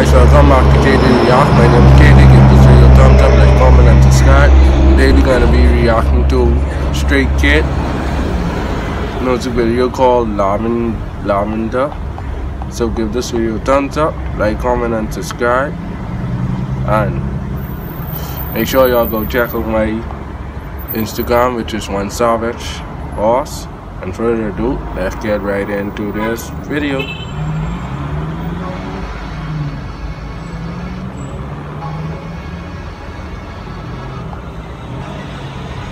guys, welcome back to Kjay React. My name is Kjay. Give this video a thumbs up, like, comment, and subscribe. Today we're gonna be reacting to Stray Kid. Music video called Lamin Levanter. So give this video a thumbs up, like, comment, and subscribe. And make sure y'all go check out my Instagram, which is one savage boss. And further ado, let's get right into this video.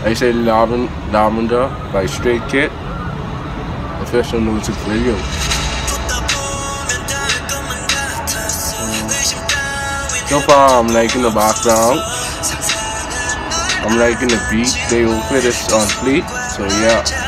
I say Levanter by Stray Kid. Official music video. So far I'm liking the background. I'm liking the beat. They will fit it on fleet. So yeah.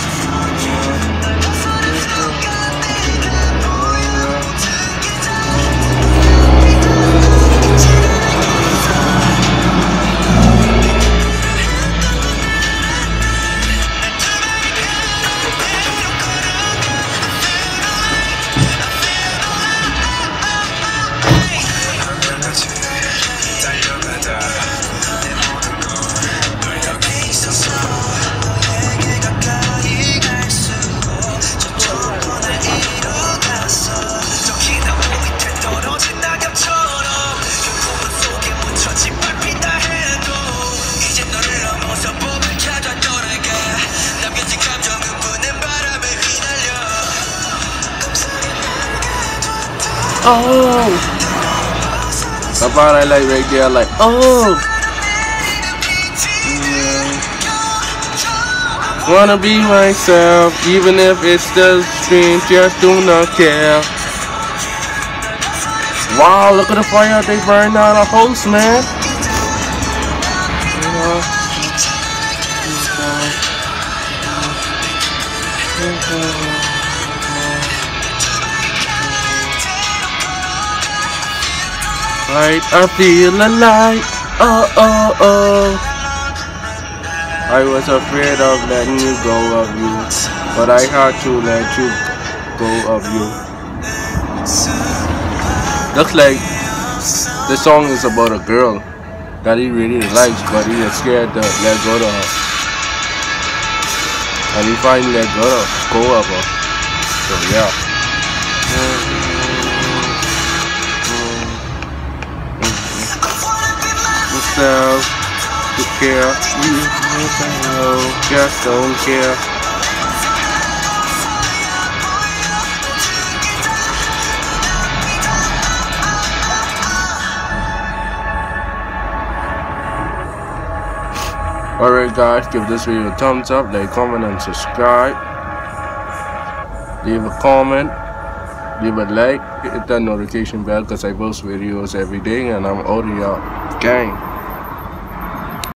Oh! The part I like right there, like, oh! Yeah. Wanna be myself, even if it's the stream, just do not care. Wow, look at the fire they burned out a host, man. Right, I feel alive. Oh, oh, oh. I was afraid of letting you go of you, but I had to let you go of you. Looks like the song is about a girl that he really likes, but he is scared to let go of her. And he finally let go of, go of her. So yeah. To care. You just don't care. Alright guys, give this video a thumbs up, like, comment and subscribe. Leave a comment, leave a like, hit that notification bell because I post videos every day and I'm out of y'all. Gang.